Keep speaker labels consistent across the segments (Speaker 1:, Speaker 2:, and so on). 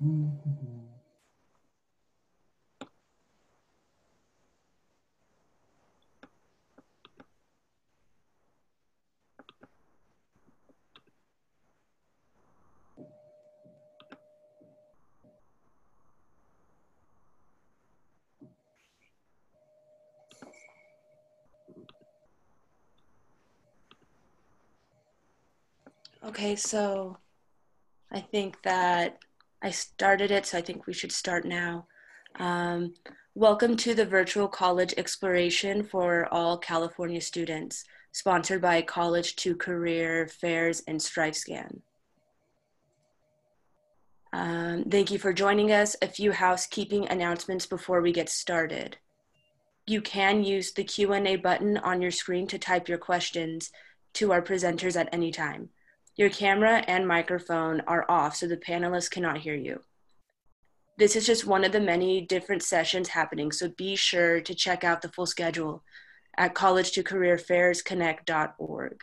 Speaker 1: Mhm.
Speaker 2: Okay, so I think that I started it, so I think we should start now. Um, welcome to the virtual college exploration for all California students, sponsored by College to Career Fairs and StriveScan. Um, thank you for joining us. A few housekeeping announcements before we get started. You can use the Q&A button on your screen to type your questions to our presenters at any time. Your camera and microphone are off so the panelists cannot hear you. This is just one of the many different sessions happening, so be sure to check out the full schedule at college2careerfairsconnect.org.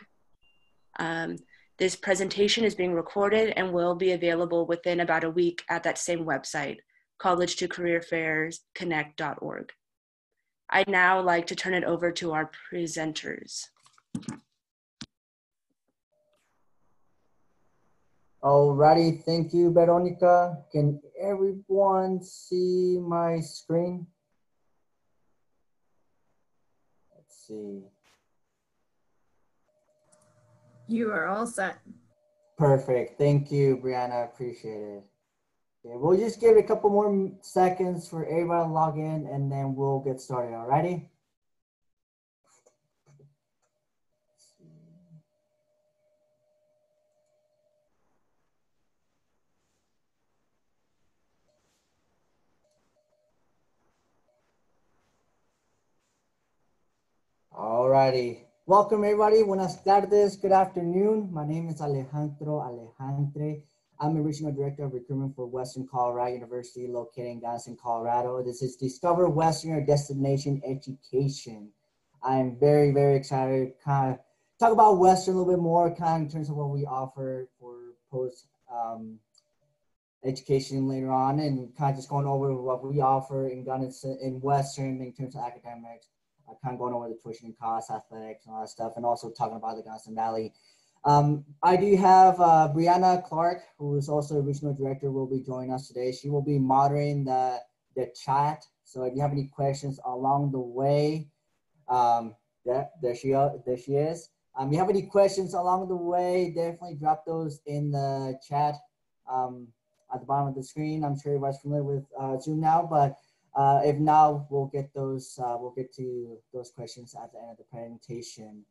Speaker 2: Um, this presentation is being recorded and will be available within about a week at that same website, college2careerfairsconnect.org. I'd now like to turn it over to our presenters.
Speaker 1: Alrighty, thank you, Veronica. Can everyone see my screen? Let's see.
Speaker 3: You are all set.
Speaker 1: Perfect. Thank you, Brianna. Appreciate it. Okay, we'll just give it a couple more seconds for everyone to log in and then we'll get started. Alrighty? Alrighty. Welcome everybody. Buenas tardes. Good afternoon. My name is Alejandro Alejandre. I'm a regional director of recruitment for Western Colorado University located in Gunnison, Colorado. This is Discover Western Your Destination Education. I'm very, very excited to kind of talk about Western a little bit more, kind of in terms of what we offer for post um, education later on, and kind of just going over what we offer in Gunnison, in Western in terms of academics uh, kind of going over the tuition costs, athletics, and all that stuff, and also talking about the Gunnison Valley. Um, I do have uh, Brianna Clark, who is also a regional director, will be joining us today. She will be moderating the, the chat. So if you have any questions along the way, um, there, there, she, there she is. Um, you have any questions along the way, definitely drop those in the chat um, at the bottom of the screen. I'm sure everybody's familiar with uh, Zoom now, but uh, if not, we'll get those, uh, we'll get to those questions at the end of the presentation.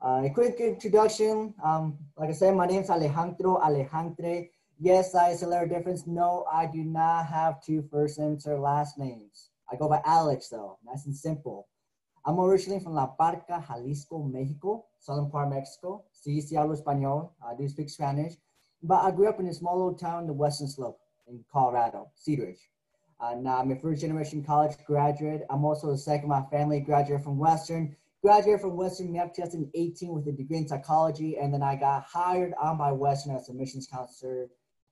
Speaker 1: Uh, a quick introduction. Um, like I said, my name is Alejandro Alejandre. Yes, I is a little difference. No, I do not have two first names or last names. I go by Alex though, nice and simple. I'm originally from La Barca, Jalisco, Mexico, southern part of Mexico. Sí, sí hablo español. I do speak Spanish. But I grew up in a small little town in the Western Slope in Colorado, Cedaredge. Uh, now I'm a first generation college graduate. I'm also the second of my family graduate from Western. Graduated from Western in 2018 with a degree in psychology, and then I got hired on by Western as a missions counselor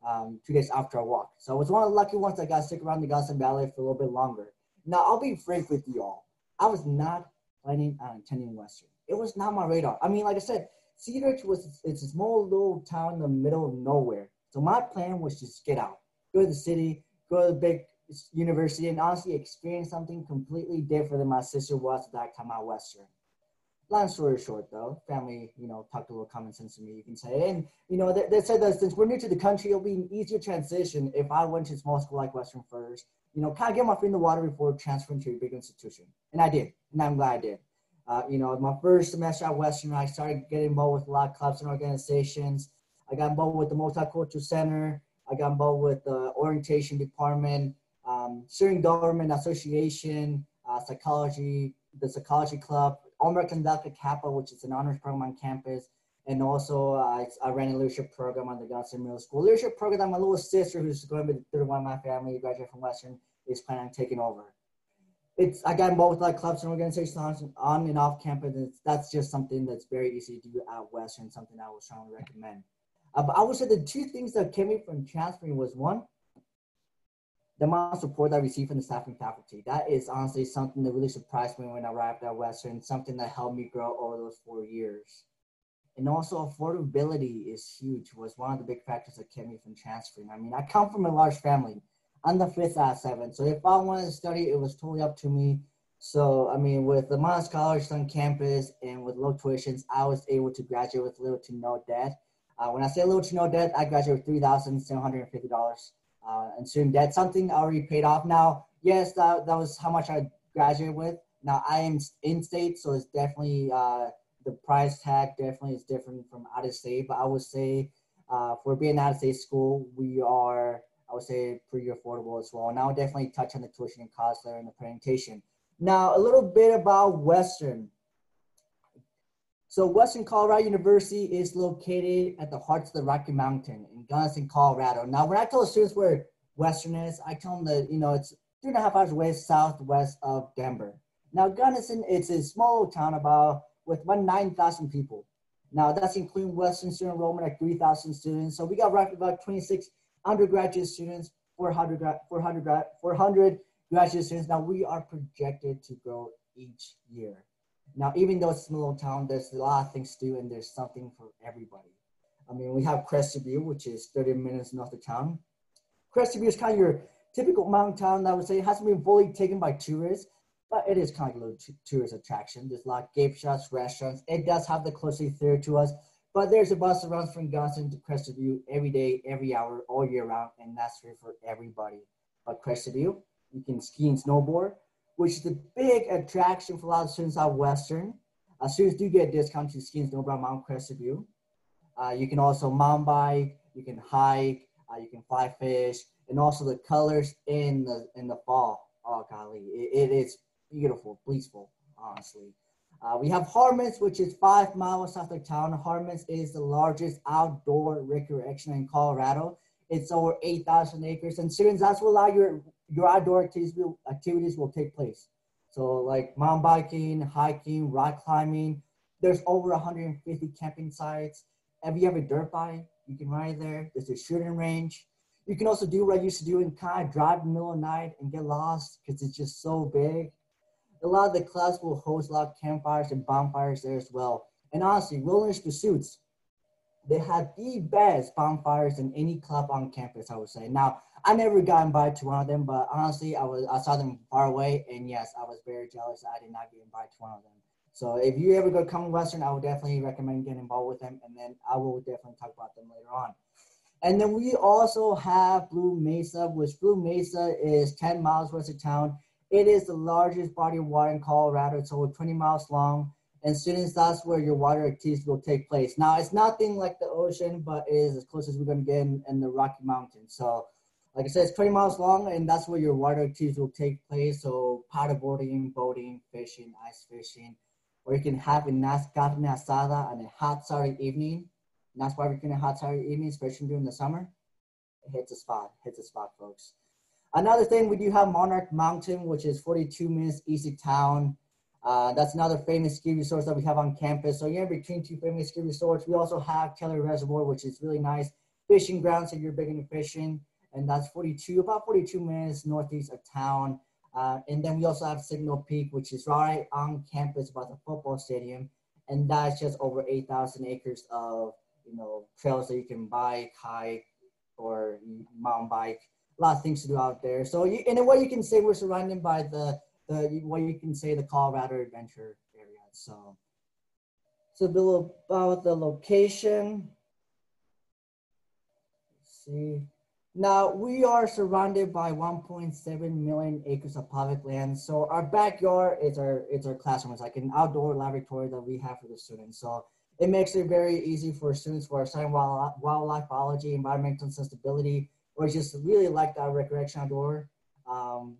Speaker 1: um, two days after I walked. So I was one of the lucky ones that got to stick around the Gunnison Valley for a little bit longer. Now I'll be frank with you all. I was not planning on attending Western. It was not my radar. I mean, like I said, Cedar was it's a small little town in the middle of nowhere. So my plan was just get out, go to the city, go to the big university and honestly experience something completely different than my sister was at that time at Western. Long story short, though, family, you know, talked a little common sense to me, you can say. And, you know, they, they said that since we're new to the country, it'll be an easier transition if I went to a small school like Western first, you know, kind of get my feet in the water before transferring to a big institution. And I did, and I'm glad I did. Uh, you know, my first semester at Western, I started getting involved with a lot of clubs and organizations. I got involved with the Multicultural Center. I got involved with the orientation department um, student government association, uh, psychology, the psychology club, All-American Delta Kappa, which is an honors program on campus, and also uh, I ran a leadership program on the Gunnison Middle School leadership program that my little sister, who's going to be the third one in my family, graduated from Western, is planning on taking over. It's I got involved with like clubs and organizations on, on and off campus. And that's just something that's very easy to do at Western, something I would strongly recommend. Uh, but I would say the two things that kept me from transferring was one, the amount of support I received from the staff and faculty, that is honestly something that really surprised me when I arrived at Western, something that helped me grow over those four years. And also affordability is huge, was one of the big factors that kept me from transferring. I mean, I come from a large family. I'm the fifth out of seven. So if I wanted to study, it was totally up to me. So, I mean, with the amount of scholarships on campus and with low tuitions, I was able to graduate with little to no debt. Uh, when I say little to no debt, I graduated with $3,750 uh, in student debt, something already paid off. Now, yes, that, that was how much I graduated with. Now, I am in state, so it's definitely uh, the price tag definitely is different from out of state. But I would say uh, for being out of state school, we are, I would say, pretty affordable as well. And I'll definitely touch on the tuition and cost there in the presentation. Now, a little bit about Western. So Western Colorado University is located at the heart of the Rocky Mountain in Gunnison, Colorado. Now, when I tell students where Western is, I tell them that, you know, it's three and a half hours away southwest of Denver. Now, Gunnison, it's a small town about with about 9,000 people. Now, that's including Western student enrollment at 3,000 students. So we got roughly about 26 undergraduate students, 400, 400, 400 graduate students. Now, we are projected to grow each year. Now, even though it's a small town, there's a lot of things to do and there's something for everybody. I mean, we have Butte, which is 30 minutes north of town. Butte is kind of your typical mountain town, I would say. It hasn't been fully taken by tourists, but it is kind of a little tourist attraction. There's a lot of gift shops, restaurants. It does have the closest theater to us, but there's a bus that runs from Gunnison to Butte every day, every hour, all year round, and that's free for everybody. But Butte, you can ski and snowboard which is the big attraction for a lot of students at Western. Uh, students do get a discount to ski and snowboard Mount Crested Butte. Uh, you can also mountain bike, you can hike, uh, you can fly fish, and also the colors in the in the fall. Oh golly, it, it is beautiful, peaceful, honestly. Uh, we have Hartmans, which is five miles south of town. Hartmans is the largest outdoor recreation in Colorado. It's over 8,000 acres. And students, that's what allow your your outdoor activities will, activities will take place. So like mountain biking, hiking, rock climbing. There's over 150 camping sites. If you have a dirt bike, you can ride there. There's a shooting range. You can also do what I used to do and kind of drive in the middle of the night and get lost because it's just so big. A lot of the clubs will host a lot of campfires and bonfires there as well. And honestly, Wilderness Pursuits, they had the best bonfires in any club on campus, I would say. Now, I never got invited to one of them, but honestly, I was I saw them far away, and yes, I was very jealous. I did not get invited to one of them. So if you ever go to come Western, I would definitely recommend getting involved with them, and then I will definitely talk about them later on. And then we also have Blue Mesa, which Blue Mesa is 10 miles west of town. It is the largest body of water in Colorado. It's over 20 miles long. And students, that's where your water activities will take place. Now, it's nothing like the ocean, but it is as close as we're going to get in, in the Rocky Mountains. So like I said, it's 20 miles long, and that's where your water activities will take place. So paddleboarding, boating, fishing, ice fishing, or you can have a nice carne asada on a hot Saturday evening. That's why we're on a hot Saturday evening, especially during the summer. It hits a spot, hits a spot, folks. Another thing, we do have Monarch Mountain, which is 42 minutes east of town. Uh, that's another famous ski resort that we have on campus. So you're between two famous ski resorts. We also have Kelly Reservoir, which is really nice fishing grounds if you're big into fishing and that's 42, about 42 minutes northeast of town. Uh, and then we also have Signal Peak, which is right on campus by the football stadium. And that's just over 8,000 acres of, you know, trails that you can bike, hike, or mountain bike. A lot of things to do out there. So you, in a way you can say we're surrounded by the, the what you can say the Colorado Adventure area. So, so a little about the location. Let's see. Now we are surrounded by 1.7 million acres of public land. So our backyard is our it's our classroom. It's like an outdoor laboratory that we have for the students. So it makes it very easy for students who are studying wildlife biology, environmental sustainability, or just really like that recreation outdoor um,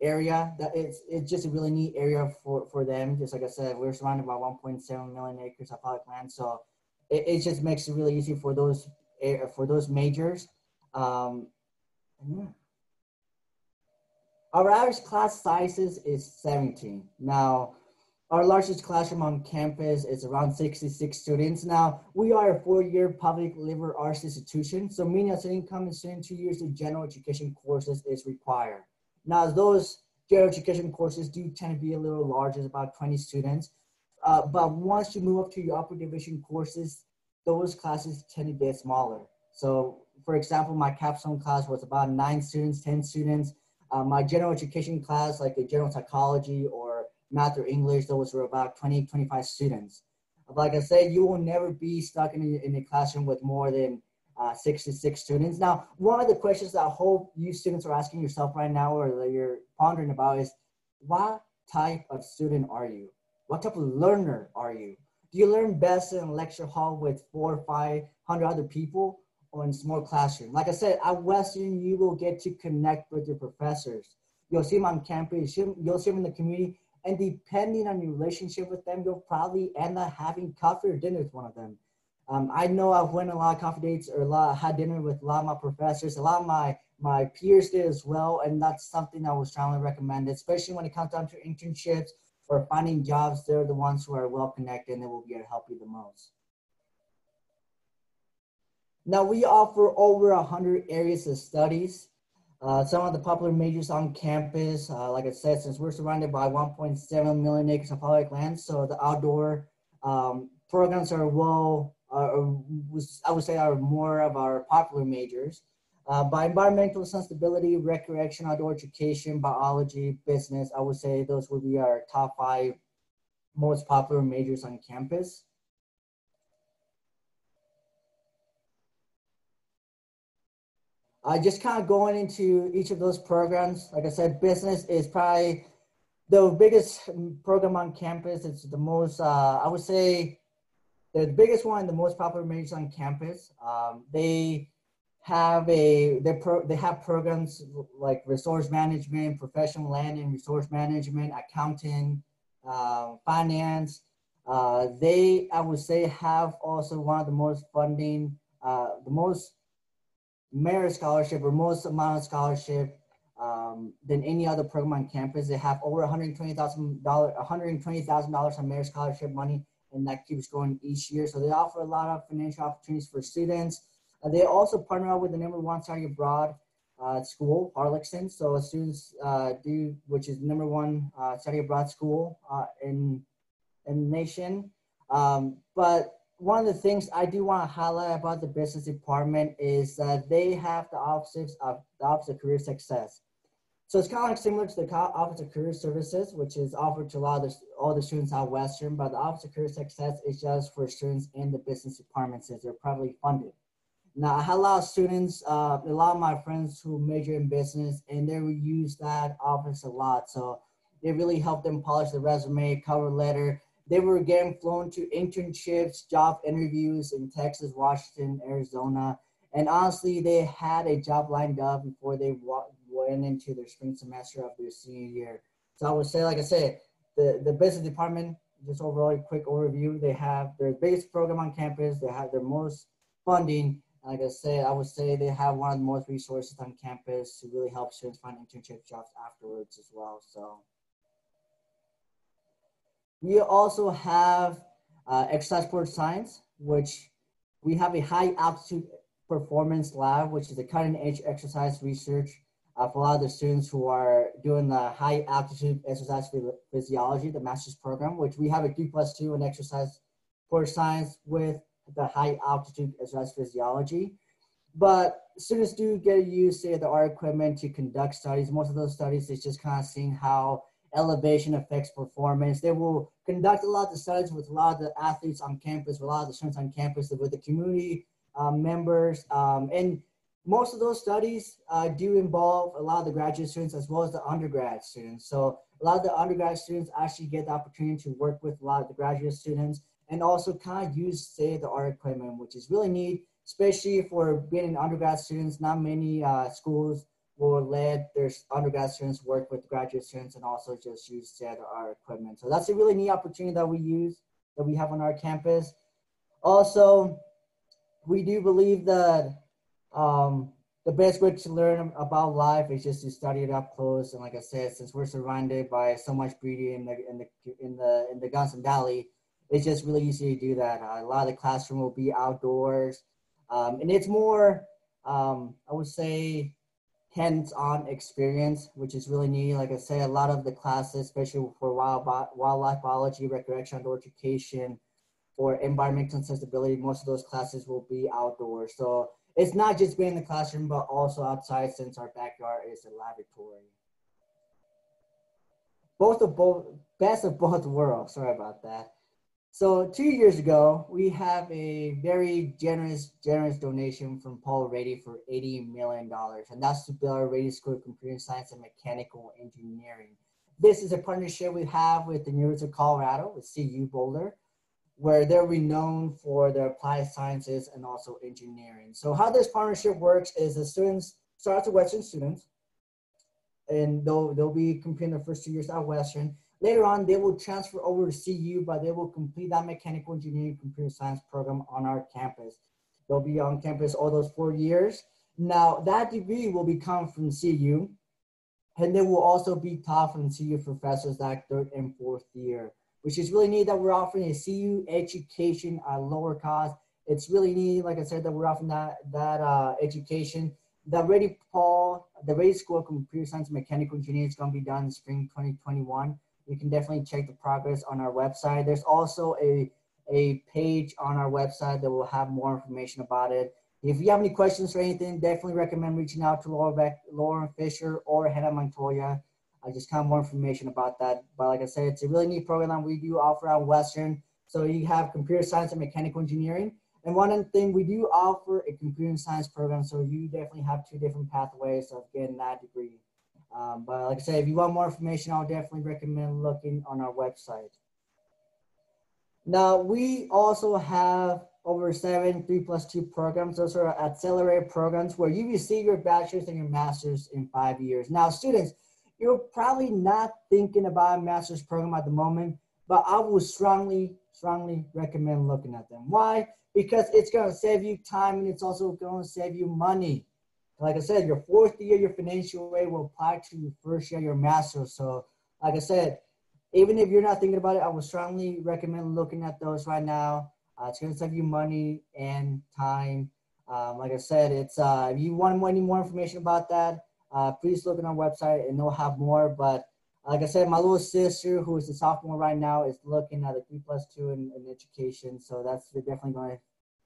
Speaker 1: area. That it's it's just a really neat area for for them. Just like I said, we're surrounded by 1.7 million acres of public land. So it, it just makes it really easy for those eh, for those majors um, yeah. Our average class sizes is 17. Now, our largest classroom on campus is around 66 students. Now, we are a four-year public liberal arts institution, so meaning a student coming in two years of general education courses is required. Now, those general education courses do tend to be a little larger, about 20 students. Uh, but once you move up to your upper division courses, those classes tend to get smaller. So for example, my capstone class was about nine students, 10 students. Uh, my general education class, like a general psychology or math or English, those were about 20, 25 students. Like I said, you will never be stuck in a, in a classroom with more than uh, 66 students. Now, one of the questions that I hope you students are asking yourself right now or that you're pondering about is, what type of student are you? What type of learner are you? Do you learn best in a lecture hall with four or 500 other people or in small classroom? Like I said, at Western, you will get to connect with your professors. You'll see them on campus, you'll see them in the community, and depending on your relationship with them, you'll probably end up having coffee or dinner with one of them. Um, I know I've went a lot of coffee dates or a lot, had dinner with a lot of my professors, a lot of my, my peers did as well, and that's something I would strongly recommend, especially when it comes down to internships or finding jobs. They're the ones who are well connected and they will be able to help you the most. Now we offer over 100 areas of studies. Uh, some of the popular majors on campus, uh, like I said, since we're surrounded by 1.7 million acres of public land, so the outdoor um, programs are well, uh, I would say are more of our popular majors. Uh, by environmental sustainability, recreation, outdoor education, biology, business, I would say those would be our top five most popular majors on campus. Uh, just kind of going into each of those programs. Like I said, business is probably the biggest program on campus. It's the most, uh, I would say, the biggest one, the most popular majors on campus. Um, they have a they pro they have programs like resource management, professional and resource management, accounting, uh, finance. Uh, they I would say have also one of the most funding, uh, the most merit scholarship or most amount of scholarship um, than any other program on campus. They have over $120,000 $120,000 on merit scholarship money, and that keeps growing each year. So they offer a lot of financial opportunities for students. Uh, they also partner up with the number one study abroad uh, school, Harlaxton. So students uh, do, which is number one uh, study abroad school uh, in in the nation. Um, but one of the things I do want to highlight about the business department is that they have the office of the Office of Career Success. So it's kind of like similar to the Office of Career Services, which is offered to a lot of the, all the students at Western, but the Office of Career Success is just for students in the business department since they're probably funded. Now, I had a lot of students, uh, a lot of my friends who major in business, and they would use that office a lot. So it really helped them polish the resume, cover letter. They were getting flown to internships, job interviews in Texas, Washington, Arizona. And honestly, they had a job lined up before they went into their spring semester of their senior year. So I would say, like I said, the, the business department, just overall quick overview, they have their biggest program on campus, they have their most funding, like I said, I would say they have one of the most resources on campus to really help students find internship jobs afterwards as well. So we also have uh, exercise sports science, which we have a high altitude performance lab, which is a cutting edge exercise research uh, for a lot of the students who are doing the high altitude exercise physiology, the master's program, which we have a 3 plus 2 in exercise sports science with the high altitude exercise physiology. But students do get to use the art equipment to conduct studies. Most of those studies is just kind of seeing how elevation affects performance. They will conduct a lot of the studies with a lot of the athletes on campus, with a lot of the students on campus, with the community um, members. Um, and most of those studies uh, do involve a lot of the graduate students as well as the undergrad students. So a lot of the undergrad students actually get the opportunity to work with a lot of the graduate students and also kind of use state the art equipment, which is really neat, especially for being an undergrad students. Not many uh, schools will let their undergrad students work with graduate students and also just use state the art equipment. So that's a really neat opportunity that we use, that we have on our campus. Also, we do believe that um, the best way to learn about life is just to study it up close. And like I said, since we're surrounded by so much beauty in the in the in the in the Gunnison Valley, it's just really easy to do that. Uh, a lot of the classroom will be outdoors, um, and it's more, um, I would say, hands-on experience, which is really neat. Like I said, a lot of the classes, especially for wild wildlife biology, recreation, outdoor education, or environmental sustainability, most of those classes will be outdoors. So it's not just being in the classroom, but also outside since our backyard is a laboratory. Both of both, best of both worlds, sorry about that. So two years ago, we have a very generous, generous donation from Paul Rady for $80 million, and that's to build our Rady School of Computer Science and Mechanical Engineering. This is a partnership we have with the University of Colorado, with CU Boulder, where they're renowned for their applied sciences and also engineering. So how this partnership works is the students start as Western students, and they'll, they'll be completing their first two years at Western. Later on, they will transfer over to CU, but they will complete that mechanical engineering computer science program on our campus. They'll be on campus all those four years. Now, that degree will become from CU, and they will also be taught from CU professors that third and fourth year which is really neat that we're offering a CU education at lower cost. It's really neat, like I said, that we're offering that that uh, education. The Rady Paul, the Rady School of Computer Science and Mechanical Engineering is going to be done in spring 2021. You can definitely check the progress on our website. There's also a a page on our website that will have more information about it. If you have any questions or anything, definitely recommend reaching out to Laura Beck, Lauren Fisher or Hannah Montoya. I just kind of more information about that. But like I said, it's a really neat program that we do offer at Western. So you have computer science and mechanical engineering. And one thing we do offer a computer science program, so you definitely have two different pathways of getting that degree. Um, but like I said, if you want more information, I'll definitely recommend looking on our website. Now we also have over seven three plus two programs. Those are accelerated programs where you receive your bachelor's and your master's in five years. Now students, you're probably not thinking about a master's program at the moment, but I would strongly, strongly recommend looking at them. Why? Because it's going to save you time and it's also going to save you money. Like I said, your fourth year, your financial aid will apply to your first year, your master's. So, like I said, even if you're not thinking about it, I would strongly recommend looking at those right now. Uh, it's going to save you money and time. Um, like I said, it's uh, if you want any more information about that, uh, please look at our website and they'll have more. But like I said, my little sister, who is a sophomore right now, is looking at a three plus two in, in education. So that's definitely going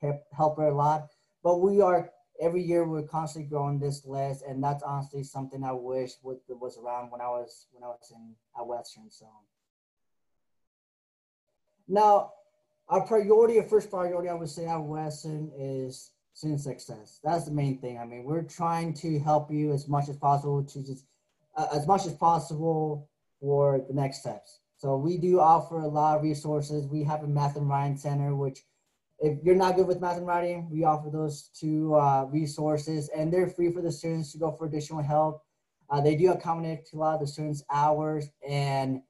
Speaker 1: to help her a lot. But we are every year we're constantly growing this list, and that's honestly something I wish would, was around when I was when I was in at Western. So now our priority, our first priority, I would say at Western is student success. That's the main thing. I mean, we're trying to help you as much as possible to just uh, as much as possible for the next steps. So we do offer a lot of resources. We have a math and writing center, which if you're not good with math and writing, we offer those two uh, resources and they're free for the students to go for additional help. Uh, they do accommodate a lot of the students' hours and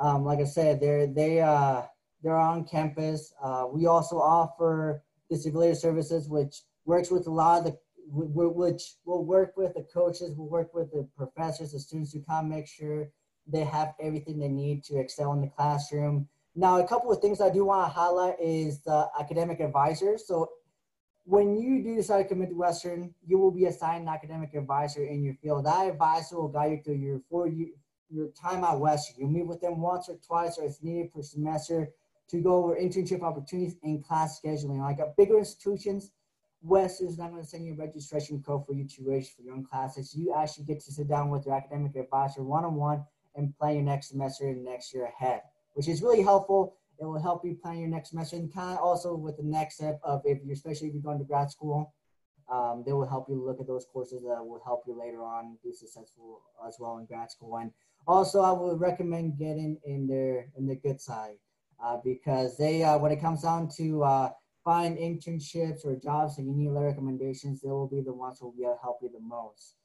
Speaker 1: um, like I said, they're, they, uh, they're on campus. Uh, we also offer disability services, which works with a lot of the which will work with the coaches, will work with the professors, the students who come make sure they have everything they need to excel in the classroom. Now, a couple of things I do want to highlight is the academic advisor. So when you do decide to commit to Western, you will be assigned an academic advisor in your field. That advisor will guide you through your four year, your time at Western. You meet with them once or twice or as needed per semester to go over internship opportunities and class scheduling. Like at bigger institutions, West is not going to send you a registration code for you to register for your own classes. You actually get to sit down with your academic advisor one-on-one and plan your next semester and next year ahead, which is really helpful. It will help you plan your next semester and kind of also with the next step of if you're, especially if you're going to grad school, um, they will help you look at those courses that will help you later on be successful as well in grad school. And also I would recommend getting in their, in the good side uh, because they, uh, when it comes down to uh, find internships or jobs and you need recommendations, they will be the ones who will help you the most.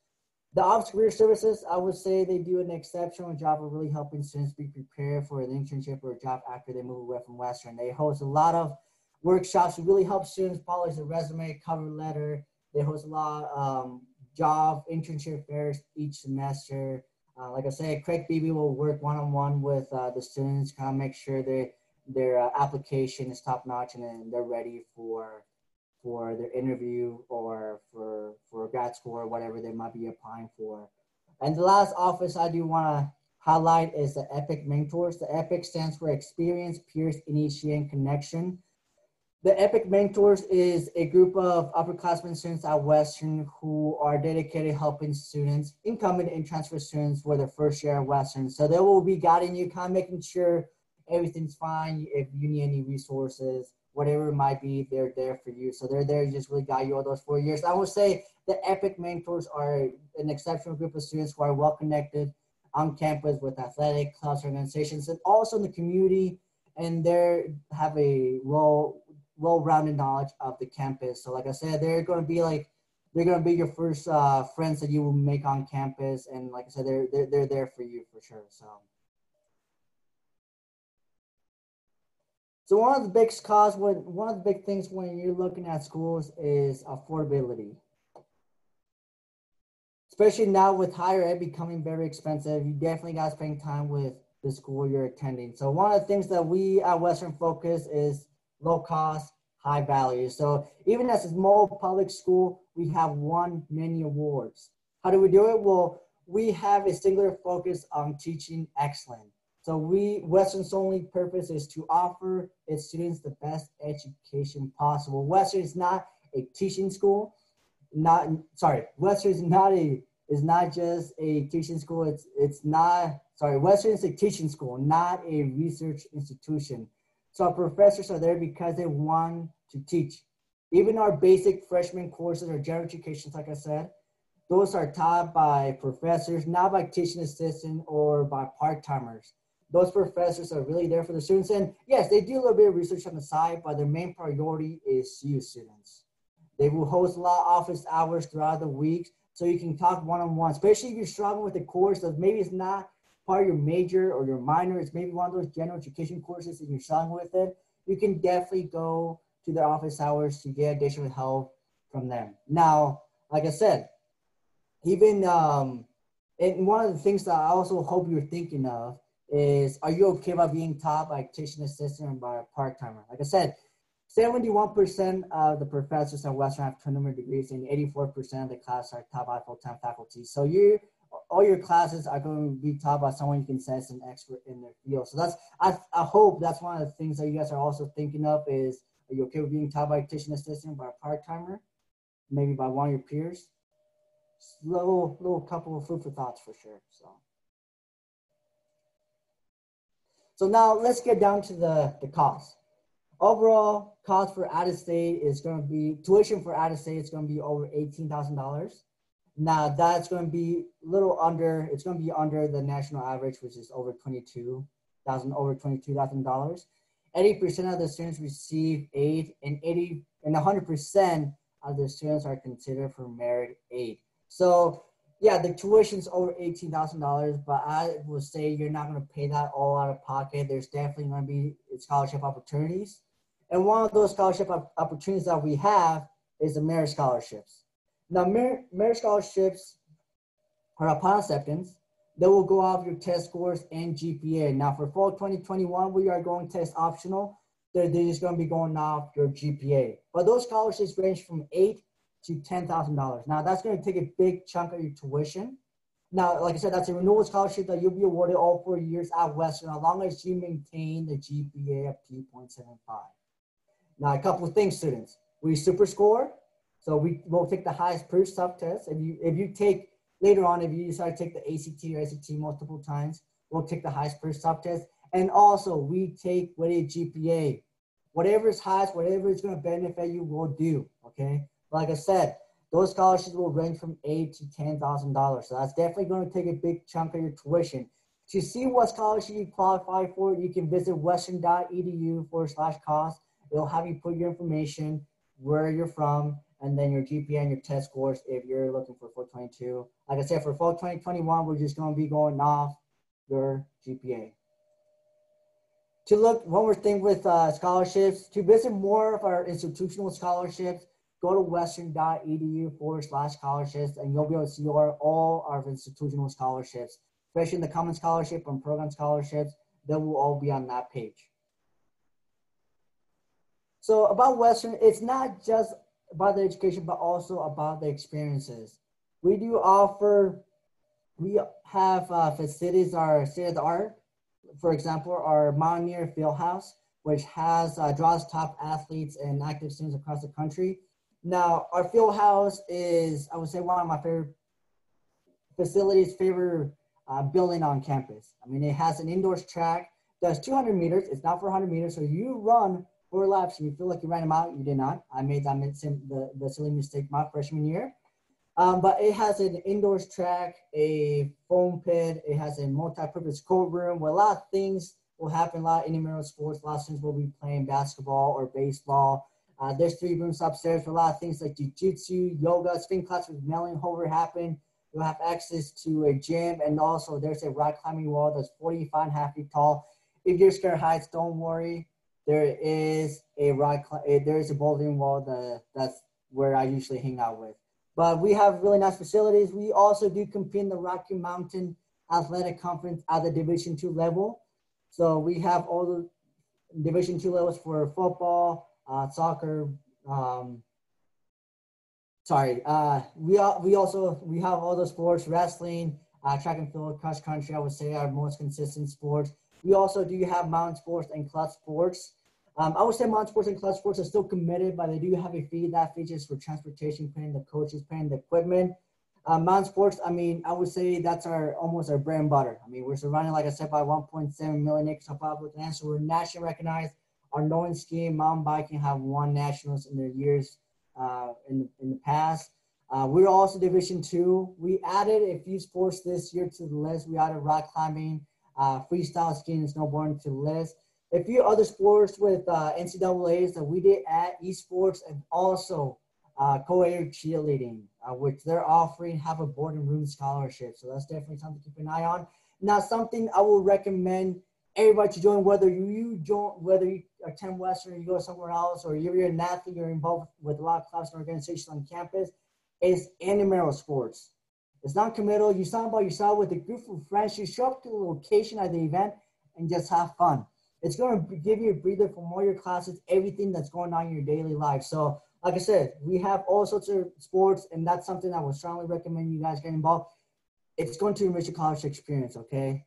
Speaker 1: The Ops Career Services, I would say they do an exceptional job of really helping students be prepared for an internship or a job after they move away from Western. They host a lot of workshops to really help students polish their resume, cover letter. They host a lot of um, job internship fairs each semester. Uh, like I said, Craig Beebe will work one-on-one with uh, the students, kind of make sure they, their uh, application is top-notch and then they're ready for for their interview or for for grad school or whatever they might be applying for. And the last office I do want to highlight is the EPIC Mentors. The EPIC stands for Experience, Peers, Initiate, Connection. The EPIC Mentors is a group of upperclassmen students at Western who are dedicated helping students, incoming and transfer students for their first year at Western. So they will be guiding you, kind of making sure everything's fine. If you need any resources, whatever it might be, they're there for you. So they're there to just really guide you all those four years. I would say the EPIC Mentors are an exceptional group of students who are well connected on campus with athletic class organizations and also in the community and they have a well well-rounded knowledge of the campus. So like I said, they're going to be like they're going to be your first uh, friends that you will make on campus, and like I said, they're they're they're there for you for sure. So. So one of the big cause when one of the big things when you're looking at schools is affordability. Especially now with higher ed becoming very expensive, you definitely got to spend time with the school you're attending. So one of the things that we at Western Focus is low cost, high value. So even as a small public school, we have won many awards. How do we do it? Well, we have a singular focus on teaching excellence. So we, Western's only purpose is to offer its students the best education possible. Western is not a teaching school, not, sorry, Western is not a, is not just a teaching school. It's, it's not, sorry, Western is a teaching school, not a research institution. So our professors are there because they want to teach. Even our basic freshman courses or general education, like I said, those are taught by professors, not by teaching assistants or by part-timers. Those professors are really there for the students. And yes, they do a little bit of research on the side, but their main priority is you students. They will host a lot of office hours throughout the week so you can talk one-on-one, especially if you're struggling with a course that maybe it's not part of your major or your minor, it's maybe one of those general education courses and you're struggling with it, you can definitely go to their office hours to get additional help from them. Now, like I said, even um, and one of the things that I also hope you're thinking of is, are you okay about being taught by a teaching assistant by a part-timer? Like I said, 71% of the professors at Western have terminal degrees and 84% of the class are taught by full-time faculty. So you all your classes are going to be taught by someone you can say is an expert in their field. So that's I, I hope that's one of the things that you guys are also thinking of is are you okay with being taught by a teaching assistant by a part-timer, maybe by one of your peers? Just little little couple of food for thoughts for sure. So so now let's get down to the the cost. Overall cost for out of state is going to be tuition for out of state is going to be over eighteen thousand dollars now that's going to be a little under, it's going to be under the national average, which is over 22,000, over $22,000. 80% of the students receive aid and 80 and 100% of the students are considered for merit aid. So yeah, the tuition's over $18,000, but I would say you're not going to pay that all out of pocket. There's definitely going to be scholarship opportunities. And one of those scholarship opportunities that we have is the merit scholarships. Now, merit, merit scholarships are upon acceptance. They will go off your test scores and GPA. Now, for fall 2021, we are going test optional. They're, they're just going to be going off your GPA. But those scholarships range from eight to ten thousand dollars. Now, that's going to take a big chunk of your tuition. Now, like I said, that's a renewal scholarship that you'll be awarded all four years at Western, as long as you maintain the GPA of 2.75. Now, a couple of things, students. We super score so we will take the highest per sub test. If you if you take later on, if you decide to take the ACT or SAT multiple times, we'll take the highest per sub test. And also we take weighted GPA. Whatever is highest, whatever is going to benefit you, we'll do. Okay. Like I said, those scholarships will range from eight to ten thousand dollars. So that's definitely going to take a big chunk of your tuition. To see what scholarship you qualify for, you can visit western.edu forward slash cost. It'll have you put your information, where you're from, and then your GPA and your test scores if you're looking for 422. Like I said, for fall 2021, we're just going to be going off your GPA. To look, one more thing with uh, scholarships, to visit more of our institutional scholarships, go to western.edu forward slash scholarships and you'll be able to see our, all our institutional scholarships, especially the common scholarship and program scholarships. They will all be on that page. So about Western, it's not just about the education, but also about the experiences. We do offer, we have uh, facilities are state of the art. For example, our Mountaineer Fieldhouse, which has uh, draws top athletes and active students across the country. Now, our field house is, I would say, one of my favorite facilities, favorite uh, building on campus. I mean, it has an indoors track does 200 meters. It's not for 100 meters. So you run four laps and you feel like you ran them out. You did not. I made that the, the silly mistake my freshman year. Um, but it has an indoor track, a foam pit. It has a multi-purpose courtroom where a lot of things will happen. A lot of intramural sports. A lot of students will be playing basketball or baseball. Uh, there's three rooms upstairs for a lot of things like jiu-jitsu, yoga, spin class with Melon Hover happen. You'll have access to a gym and also there's a rock climbing wall that's 45 and a half feet tall. If you're scared of heights, don't worry. There is a rock, eh, there is a bouldering wall that that's where I usually hang out with. But we have really nice facilities. We also do compete in the Rocky Mountain Athletic Conference at the Division two level. So we have all the Division two levels for football, uh, soccer. Um, sorry, uh, we are, we also we have all the sports: wrestling, uh, track and field, cross country. I would say our most consistent sports. We also do have mountain sports and club sports. Um, I would say mountain sports and club sports are still committed, but they do have a fee. That features for transportation, paying the coaches, paying the equipment. Um, mountain sports, I mean, I would say that's our almost our bread and butter. I mean, we're surrounded, like I said, by 1.7 million acres of public land, so we're nationally recognized. Our Nordic skiing, mountain biking have won nationals in their years uh, in, the, in the past. Uh, we're also Division Two. We added a few sports this year to the list. We added rock climbing, uh, freestyle skiing, and snowboarding to the list a few other sports with uh, NCAA's that we did at esports and also uh, co-ed cheerleading, uh, which they're offering have a board and room scholarship. So that's definitely something to keep an eye on. Now, something I will recommend everybody to join, whether you join, whether you attend Western, or you go somewhere else, or you're an athlete, you're involved with a lot of clubs and organizations on campus, is intramural sports. It's not committal. You sign by yourself with a group of friends. You show up to the location of the event and just have fun it's going to give you a breather from all your classes, everything that's going on in your daily life. So, like I said, we have all sorts of sports, and that's something I would strongly recommend you guys get involved. It's going to enrich your college experience, okay?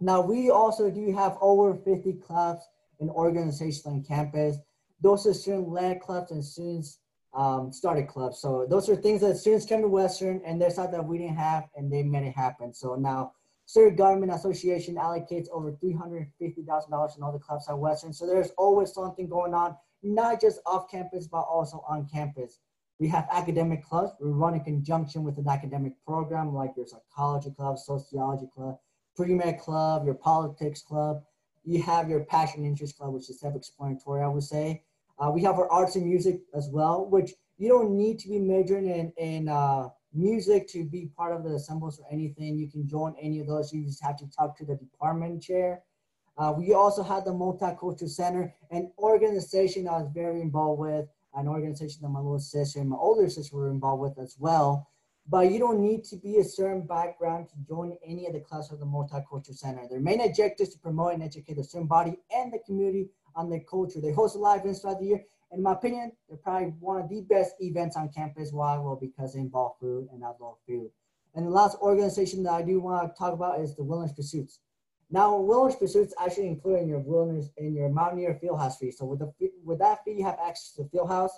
Speaker 1: Now, we also do have over 50 clubs and organizations on campus. Those are student-led clubs and students um, started clubs. So those are things that students came to Western, and there's something that we didn't have, and they made it happen. So now Student Government Association allocates over $350,000 in all the clubs at Western. So there's always something going on, not just off campus, but also on campus. We have academic clubs. We run in conjunction with an academic program like your psychology club, sociology club, pre-med club, your politics club. You have your passion interest club, which is self-explanatory, I would say. Uh, we have our arts and music as well, which you don't need to be majoring in, in uh, music to be part of the assembles or anything. You can join any of those. You just have to talk to the department chair. Uh, we also have the Multicultural Center, an organization I was very involved with, an organization that my little sister and my older sister were involved with as well. But you don't need to be a certain background to join any of the classes of the Multicultural Center. Their main objective is to promote and educate the student body and the community on their culture. They host a live events throughout the year in my opinion, they're probably one of the best events on campus. Why? Well, because they involve food and outdoor food. And the last organization that I do want to talk about is the Wilderness Pursuits. Now, Wilderness Pursuits actually include in your wilderness in your Mountaineer Fieldhouse fee. So with the with that fee, you have access to the Fieldhouse.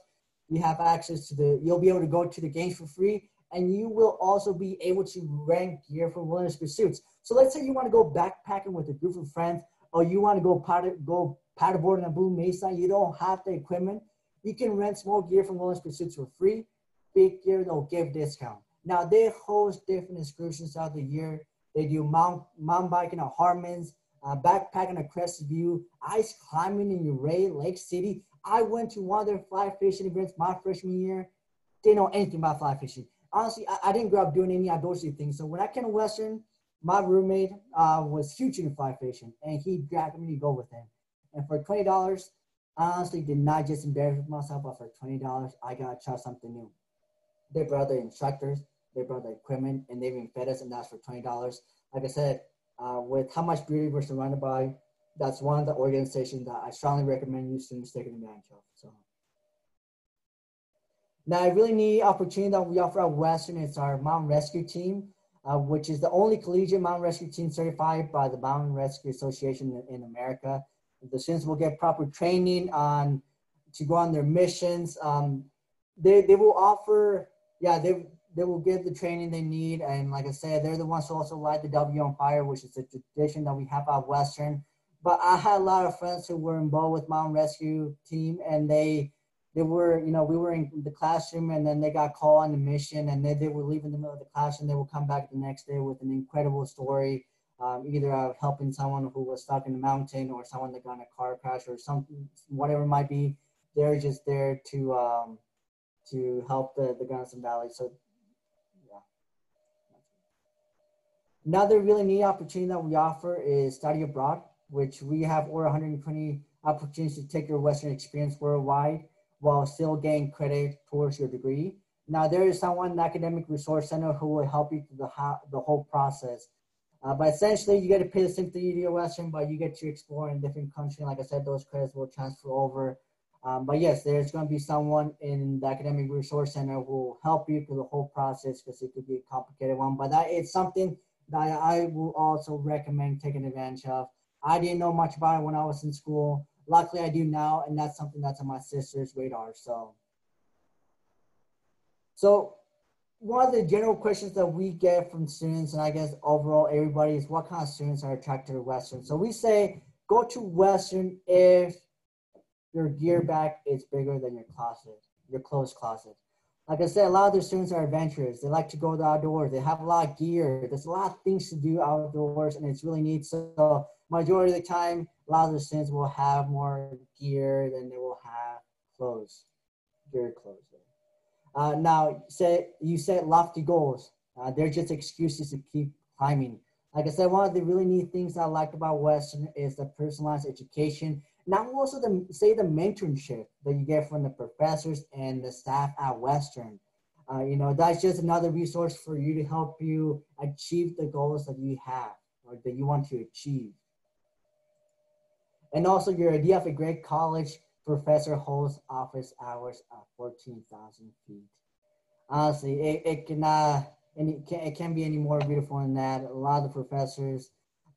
Speaker 1: You have access to the. You'll be able to go to the games for free, and you will also be able to rent gear for Wilderness Pursuits. So let's say you want to go backpacking with a group of friends, or you want to go paddle, go paddleboard in a Blue Mesa, you don't have the equipment. You can rent small gear from Wilderness Pursuits for free. Big gear, they'll give discount. Now they host different excursions throughout the year. They do mount, mountain biking at Hartman's, uh, backpacking at Crested View, ice climbing in Ouray, Lake City. I went to one of their fly fishing events my freshman year. Didn't know anything about fly fishing. Honestly, I, I didn't grow up doing any outdoorsy things. So when I came to Western, my roommate uh, was huge into fly fishing, and he dragged me to go with him. And for twenty dollars, I honestly did not just embarrass myself, but for twenty dollars, I got to try something new. They brought the instructors, they brought the equipment, and they even fed us, and that's for twenty dollars. Like I said, uh, with how much beauty we're surrounded by, that's one of the organizations that I strongly recommend you students taking advantage of. So. Now, I really need opportunity that we offer at Western. It's our mountain rescue team, uh, which is the only collegiate mountain rescue team certified by the Mountain Rescue Association in, in America. The students will get proper training on to go on their missions. Um, they, they will offer, yeah, they, they will give the training they need. And like I said, they're the ones who also light the W on fire, which is a tradition that we have at Western. But I had a lot of friends who were involved with Mountain Rescue Team, and they they were, you know, we were in the classroom, and then they got called on the mission, and they, they would leave in the middle of the classroom. They would come back the next day with an incredible story, um, either of helping someone who was stuck in the mountain, or someone that got in a car crash, or something, whatever it might be. They're just there to um, to help the the Gunnison Valley. So yeah. Another really neat opportunity that we offer is study abroad, which we have over 120 opportunities to take your Western experience worldwide while still getting credit towards your degree. Now, there is someone in the Academic Resource Center who will help you through the, the whole process. Uh, but essentially, you get to pay the same thing you Western, but you get to explore in different countries. Like I said, those credits will transfer over. Um, but yes, there's going to be someone in the Academic Resource Center who will help you through the whole process because it could be a complicated one. But that is something that I will also recommend taking advantage of. I didn't know much about it when I was in school. Luckily, I do now, and that's something that's on my sister's radar. So, so one of the general questions that we get from students, and I guess overall everybody, is what kind of students are attracted to Western. So we say go to Western if your gear bag is bigger than your closet, your clothes closet like I said, a lot of the students are adventurous. They like to go to the outdoors. They have a lot of gear. There's a lot of things to do outdoors, and it's really neat. So majority of the time, students will have more gear than they will have clothes, gear clothes. Uh, now, say you set lofty goals. Uh, they're just excuses to keep climbing. Like I said, one of the really neat things I like about Western is the personalized education now also the say the mentorship that you get from the professors and the staff at Western. Uh, you know, that's just another resource for you to help you achieve the goals that you have or that you want to achieve. And also your idea of a great college professor holds office hours at 14,000 feet. Honestly, it, it cannot, and it, can, it can't be any more beautiful than that. A lot of the professors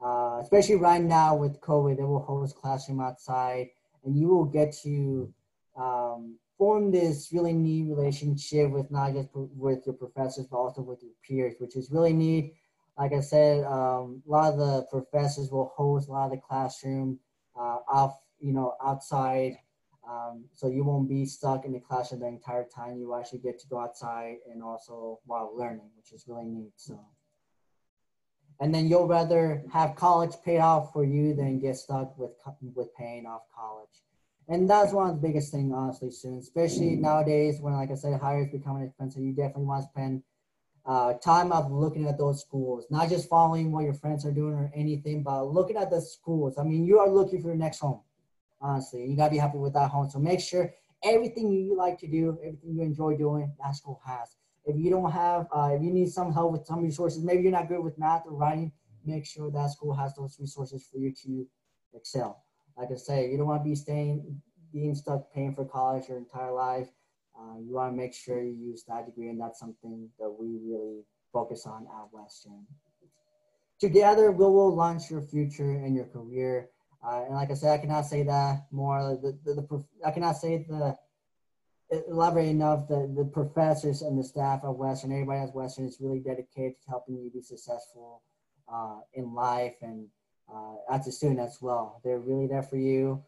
Speaker 1: uh, especially right now with COVID, they will host classroom outside, and you will get to um, form this really neat relationship with not just with your professors, but also with your peers, which is really neat. Like I said, um, a lot of the professors will host a lot of the classroom uh, off, you know, outside. Um, so you won't be stuck in the classroom the entire time. You actually get to go outside and also while learning, which is really neat. So and then you'll rather have college pay off for you than get stuck with with paying off college. And that's one of the biggest things, honestly, students, especially nowadays when, like I said, higher is becoming expensive. You definitely want to spend uh, time of looking at those schools, not just following what your friends are doing or anything, but looking at the schools. I mean, you are looking for your next home, honestly. You gotta be happy with that home. So make sure everything you like to do, everything you enjoy doing, that school has. If you don't have, uh, if you need some help with some resources, maybe you're not good with math or writing, make sure that school has those resources for you to excel. Like I say, you don't want to be staying, being stuck paying for college your entire life. Uh, you want to make sure you use that degree, and that's something that we really focus on at Western. Together, we will launch your future and your career. Uh, and like I said, I cannot say that more. The, the, the, I cannot say the elaborate enough that the professors and the staff at Western, everybody at Western is really dedicated to helping you be successful uh, in life and uh, as a student as well. They're really there for you.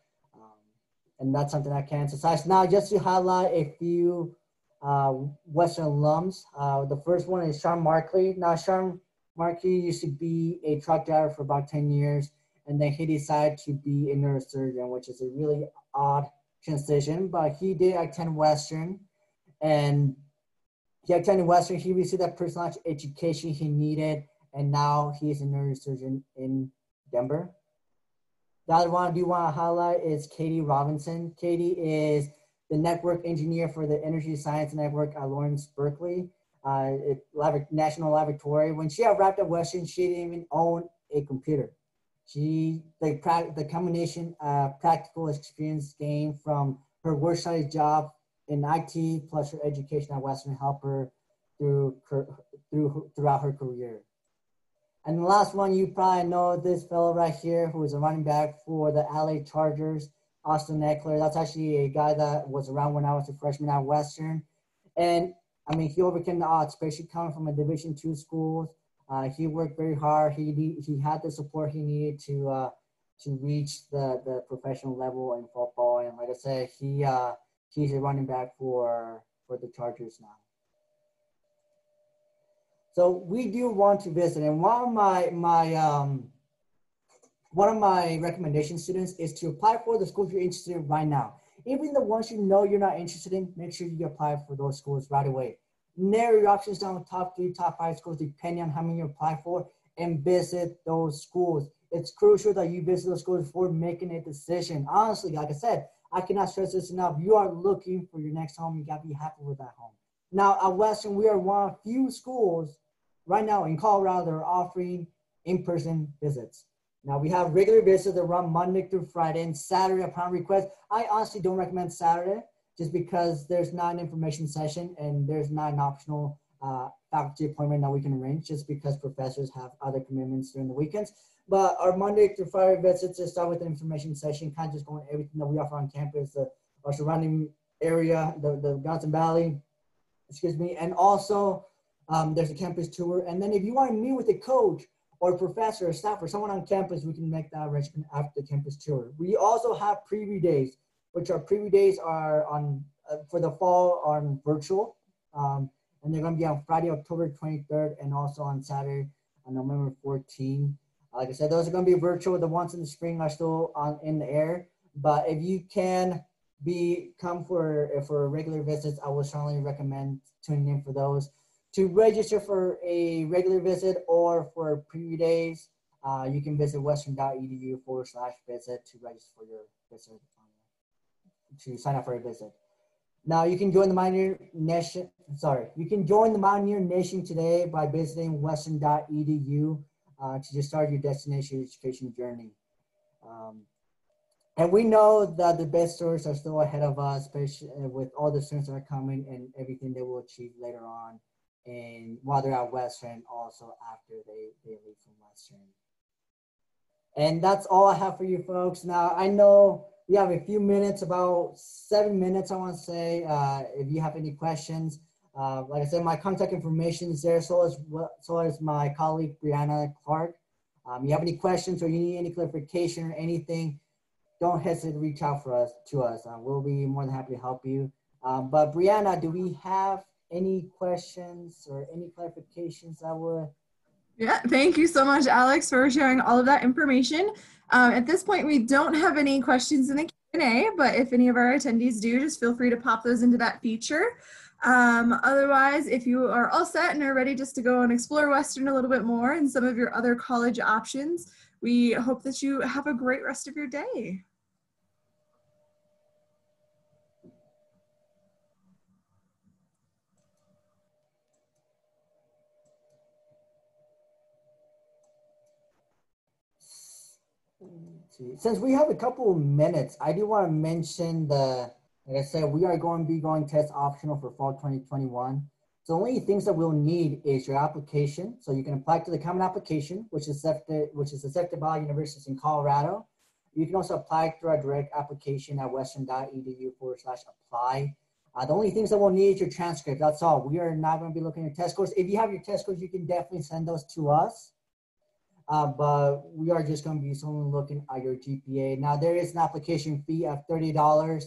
Speaker 1: And that's something I can't emphasize. Now, just to highlight a few uh, Western alums. Uh, the first one is Sean Markley. Now, Sean Markley used to be a truck driver for about 10 years, and then he decided to be a neurosurgeon, which is a really odd transition, but he did attend Western and he attended Western. He received that personalized education he needed, and now he is a neurosurgeon in Denver. The other one I do want to highlight is Katie Robinson. Katie is the network engineer for the Energy Science Network at Lawrence Berkeley uh, National Laboratory. When she arrived at Western, she didn't even own a computer. She the the combination of practical experience gained from her work study job in IT plus her education at Western helped her through through throughout her career. And the last one, you probably know this fellow right here who is a running back for the LA Chargers, Austin Ekeler. That's actually a guy that was around when I was a freshman at Western. And I mean, he overcame the odds, especially coming from a Division two school. Uh, he worked very hard. He he had the support he needed to uh, to reach the, the professional level in football. And like I said, he uh, he's a running back for for the Chargers now. So we do want to visit, and one of my my um, one of my recommendation students is to apply for the schools you're interested in right now. Even the ones you know you're not interested in, make sure you apply for those schools right away. Narrow your options down to top three, top five schools, depending on how many you apply for, and visit those schools. It's crucial that you visit those schools before making a decision. Honestly, like I said, I cannot stress this enough. You are looking for your next home. You got to be happy with that home. Now, at Western, we are one of few schools right now in Colorado they're offering in-person visits. Now we have regular visits that run Monday through Friday and Saturday upon request. I honestly don't recommend Saturday just because there's not an information session and there's not an optional uh, faculty appointment that we can arrange just because professors have other commitments during the weekends. But our Monday through Friday visits to start with an information session, kind of just going everything that we offer on campus, the, our surrounding area, the, the Johnson Valley, excuse me, and also um, there's a campus tour. And then if you want to meet with a coach or a professor or staff or someone on campus, we can make that arrangement after the campus tour. We also have preview days, which our preview days are on uh, for the fall on virtual. Um, and they're going to be on Friday, October 23rd, and also on Saturday, on November 14th. Like I said, those are going to be virtual. The ones in the spring are still on in the air. But if you can be come for for regular visits, I would strongly recommend tuning in for those to register for a regular visit or for preview days, uh, you can visit western.edu forward slash visit to register for your visit, um, to sign up for a visit. Now you can join the Mountaineer Nation, sorry, you can join the Mountaineer Nation today by visiting western.edu uh, to just start your destination education journey. Um, and we know that the best stories are still ahead of us, especially with all the students that are coming and everything they will achieve later on and while they're at Western, also after they, they leave from Western. And that's all I have for you folks. Now, I know we have a few minutes, about seven minutes, I want to say. Uh, if you have any questions, uh, like I said, my contact information is there, so is, so is my colleague, Brianna Clark. Um, you have any questions or you need any clarification or anything, don't hesitate to reach out for us to us. Uh, we'll be more than happy to help you. Um, but Brianna, do we have any questions or any clarifications I would?
Speaker 4: Yeah, thank you so much, Alex, for sharing all of that information. Um, at this point, we don't have any questions in the Q&A, but if any of our attendees do, just feel free to pop those into that feature. Um, otherwise, if you are all set and are ready just to go and explore Western a little bit more and some of your other college options, we hope that you have a great rest of your day.
Speaker 1: Since we have a couple of minutes, I do want to mention the, like I said, we are going to be going test optional for fall 2021. So the only things that we'll need is your application. So you can apply to the common application, which is accepted, which is accepted by universities in Colorado. You can also apply through our direct application at western.edu forward slash apply. Uh, the only things that we'll need is your transcript. That's all. We are not going to be looking at test scores. If you have your test scores, you can definitely send those to us uh, but we are just going to be solely looking at your GPA. Now, there is an application fee of $30.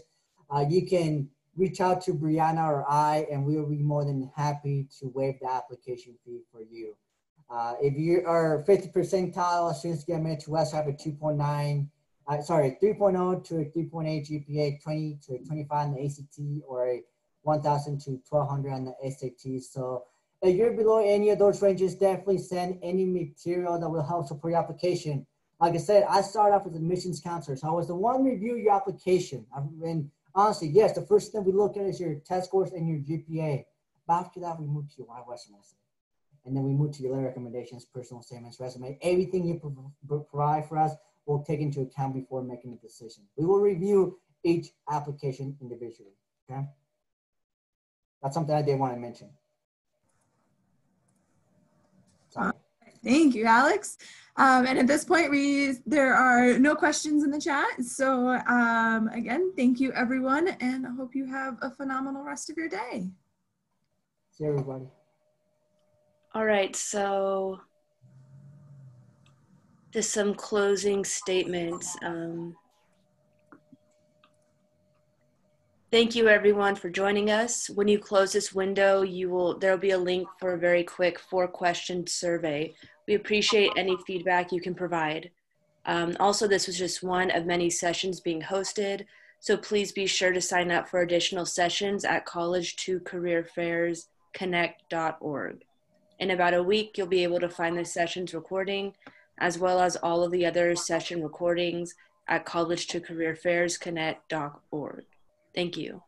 Speaker 1: Uh, you can reach out to Brianna or I, and we will be more than happy to waive the application fee for you. Uh, if you are 50 percentile students get admitted to West have a 2.9, uh, sorry, 3.0 to a 3.8 GPA, 20 to a 25 on the ACT, or a 1,000 to 1,200 on the SAT. So if you're below any of those ranges, definitely send any material that will help support your application. like I said, I started off as admissions counselor, so I was the one review your application. And honestly, yes, the first thing we look at is your test scores and your GPA. But after that, we move to your Western essay. And then we move to your letter recommendations, personal statements, resume. Everything you provide for us, we'll take into account before making a decision. We will review each application individually. Okay. That's something I did want to mention. Sorry.
Speaker 4: Thank you, Alex. Um, and at this point, we there are no questions in the chat. So um, again, thank you, everyone, and I hope you have a phenomenal rest of your day.
Speaker 1: See everybody.
Speaker 2: All right, so just some closing statements. Um, thank you everyone for joining us. When you close this window, you will there will be a link for a very quick four question survey. We appreciate any feedback you can provide. Um, also, this was just one of many sessions being hosted, so please be sure to sign up for additional sessions at college2careerfairsconnect.org. In about a week, you'll be able to find the session's recording, as well as all of the other session recordings at college2careerfairsconnect.org. Thank you.